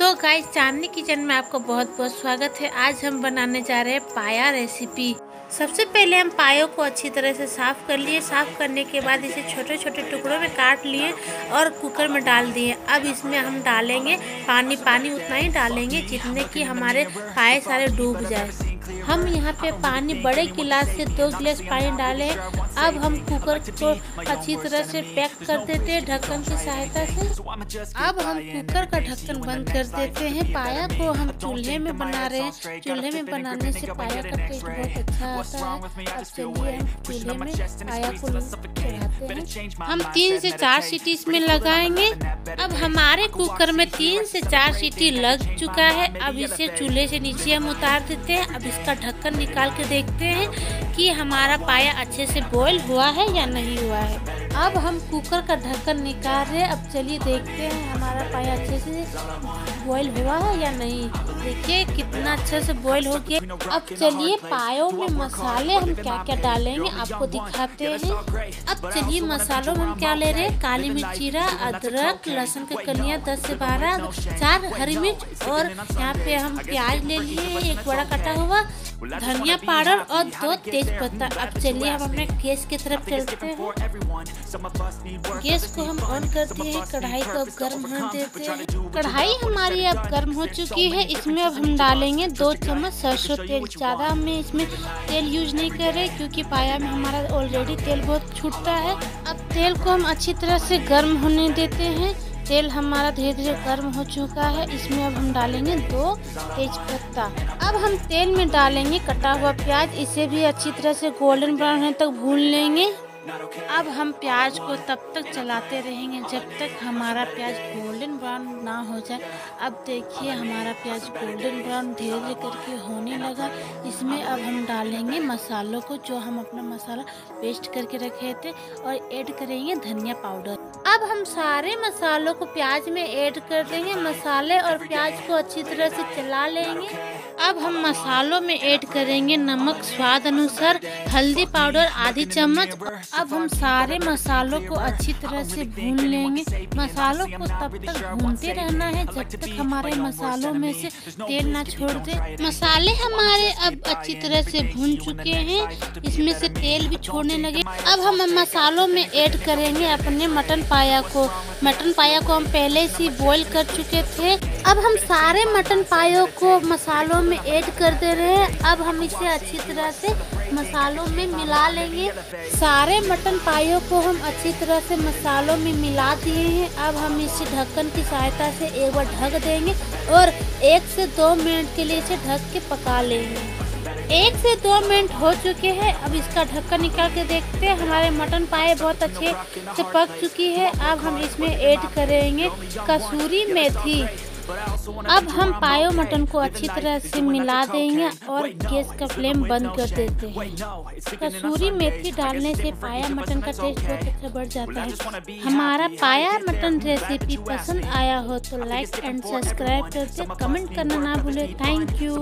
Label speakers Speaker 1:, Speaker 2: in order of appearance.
Speaker 1: तो गाइस चांदनी किचन में आपको बहुत बहुत स्वागत है। आज हम बनाने जा रहे हैं पाया रेसिपी सबसे पहले हम पायों को अच्छी तरह से साफ़ कर लिए। साफ़ करने के बाद इसे छोटे छोटे टुकड़ों में काट लिए और कुकर में डाल दिए। अब इसमें हम डालेंगे पानी। पानी उतना ही डालेंगे जितने कि हमारे पाए सारे डूब जाए। हम यहाँ पे पानी बड़े गिलास से दो गिलास पानी डाले अब हम कुकर को अच्छी तरह से पैक कर देते हैं ढक्कन की सहायता से। अब हम कुकर का ढक्कन बंद कर देते हैं। पाया को हम चूल्हे में बना रहे हैं। चूल्हे में बनाने से पाया का टेस्ट बहुत अच्छा आता है। अब चलिए हम चूल्हे में पाया को चढ़ाते हैं। हम तीन से चार सीटी इसमें लगाएँगे। अब हमारे कुकर में तीन से चार सीटी लग चुका है। अब इसे चूल्हे से नीचे हम उतार देते हैं। अब इसका ढक्कन निकाल के देखते हैं कि हमारा पाया अच्छे से बॉयल हुआ है या नहीं हुआ है। अब हम कुकर का ढक्कन निकाल रहे हैं। अब चलिए देखते हैं हमारा पाया अच्छे से बॉईल हुआ है या नहीं। देखिए कितना अच्छे से बॉईल हो गया। अब चलिए पायों में मसाले हम क्या क्या डालेंगे आपको दिखाते हैं। अब चलिए मसालों में हम क्या ले रहे हैं? काली मिर्च जीरा अदरक, लहसुन के कलियाँ दस से बारह, चार हरी मिर्च और यहाँ पे हम प्याज ले लिए एक बड़ा कटा हुआ, धनिया पाउडर और दो तेज पत्ता। अब चलिए हम अपने गैस की तरफ़ चलते हैं। गैस को हम ऑन करते हैं कढ़ाई को अब गर्म होने देते हैं। कढ़ाई हमारी अब गर्म हो चुकी है इसमें अब हम डालेंगे दो चम्मच सरसों तेल ज़्यादा हमें इसमें तेल यूज़ नहीं कर रहे क्योंकि पाया में हमारा ऑलरेडी तेल बहुत छूटता है। अब तेल को हम अच्छी तरह से गर्म होने देते हैं। तेल हमारा धीरे धीरे गर्म हो चुका है इसमें अब हम डालेंगे दो तेज पत्ता अब हम तेल में डालेंगे कटा हुआ प्याज इसे भी अच्छी तरह से गोल्डन ब्राउन होने तक भून लेंगे। अब हम प्याज को तब तक चलाते रहेंगे जब तक हमारा प्याज गोल्डन ब्राउन ना हो जाए। अब देखिए हमारा प्याज गोल्डन ब्राउन धीरे धीरे करके होने लगा। इसमें अब हम डालेंगे मसालों को जो हम अपना मसाला पेस्ट करके रखे थे और ऐड करेंगे धनिया पाउडर अब हम सारे मसालों को प्याज में ऐड कर देंगे। मसाले और प्याज को अच्छी तरह से चला लेंगे। अब हम मसालों में ऐड करेंगे नमक स्वाद अनुसार, हल्दी पाउडर, आधी चम्मच। अब हम सारे मसालों को अच्छी तरह से भून लेंगे। मसालों को तब तक भूनते रहना है जब तक हमारे मसालों में से तेल ना छोड़ दे। मसाले हमारे अब अच्छी तरह से भून चुके हैं। इसमें से तेल भी छोड़ने लगे। अब हम मसालों में ऐड करेंगे अपने मटन पाया को। मटन पाया को हम पहले से बॉईल कर चुके थे। अब हम सारे मटन पायों को मसालों में ऐड कर दे रहे। हैं अब हम इसे अच्छी तरह से मसालों में मिला लेंगे। सारे मटन पायों को हम अच्छी तरह से मसालों में मिला दिए हैं। अब हम इसे ढक्कन की सहायता से एक बार ढक देंगे और एक से दो मिनट के लिए इसे ढक के पका लेंगे। एक से दो मिनट हो चुके हैं। अब इसका ढक्कन निकाल के देखते हैं। हमारे मटन पाए बहुत अच्छे से पक चुकी है। अब हम इसमें ऐड करेंगे कसूरी मेथी। अब हम पायो मटन को अच्छी तरह से मिला देंगे और गैस का फ्लेम बंद कर देते हैं। कसूरी मेथी डालने से पाया मटन का टेस्ट बहुत अच्छा बढ़ जाता है। हमारा पाया मटन रेसिपी पसंद आया हो तो लाइक एंड सब्सक्राइब करके कमेंट करना ना भूले। Thank you